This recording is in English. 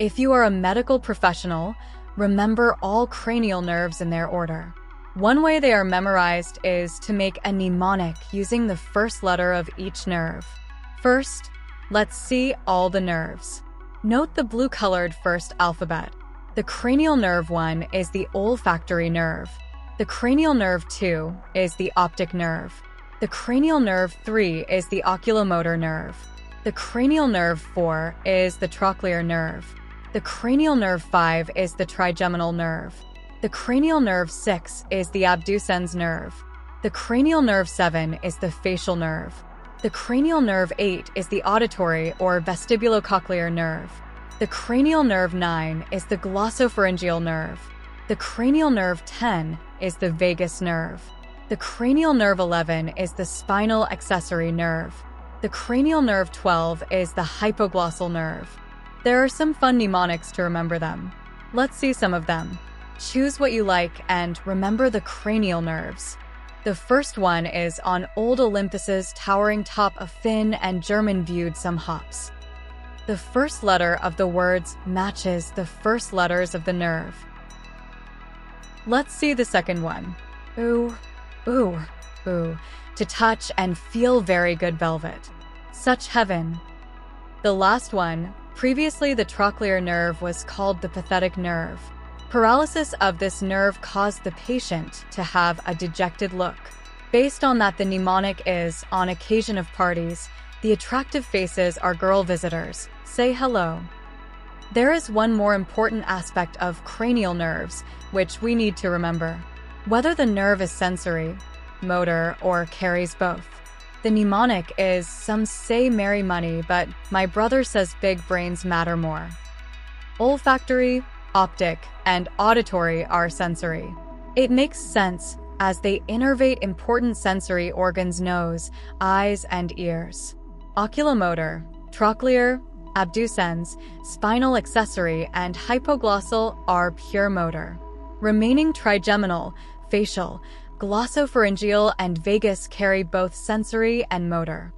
If you are a medical professional, remember all cranial nerves in their order. One way they are memorized is to make a mnemonic using the first letter of each nerve. First, let's see all the nerves. Note the blue colored first alphabet. The cranial nerve 1 is the olfactory nerve. The cranial nerve 2 is the optic nerve. The cranial nerve 3 is the oculomotor nerve. The cranial nerve 4 is the trochlear nerve. The cranial nerve 5 is the trigeminal nerve. The cranial nerve 6 is the abducens nerve. The cranial nerve 7 is the facial nerve. The cranial nerve 8 is the auditory or vestibulocochlear nerve. The cranial nerve 9 is the glossopharyngeal nerve. The cranial nerve 10 is the vagus nerve. The cranial nerve 11 is the spinal accessory nerve. The cranial nerve 12 is the hypoglossal nerve. There are some fun mnemonics to remember them. Let's see some of them. Choose what you like and remember the cranial nerves. The first one is on old Olympus's towering top of Finn and German viewed some hops. The first letter of the words matches the first letters of the nerve. Let's see the second one. Ooh, ooh, ooh. To touch and feel very good velvet. Such heaven. The last one, previously the trochlear nerve, was called the pathetic nerve. Paralysis of this nerve caused the patient to have a dejected look. Based on that, the mnemonic is on occasion of parties, the attractive faces are girl visitors. Say hello. There is one more important aspect of cranial nerves, which we need to remember. Whether the nerve is sensory, motor, or carries both. The mnemonic is some say marry money, but my brother says big brains matter more. Olfactory, optic, and auditory are sensory. It makes sense as they innervate important sensory organs nose, eyes, and ears. Oculomotor, trochlear, abducens, spinal accessory, and hypoglossal are pure motor. Remaining trigeminal, facial, glossopharyngeal, and vagus carry both sensory and motor.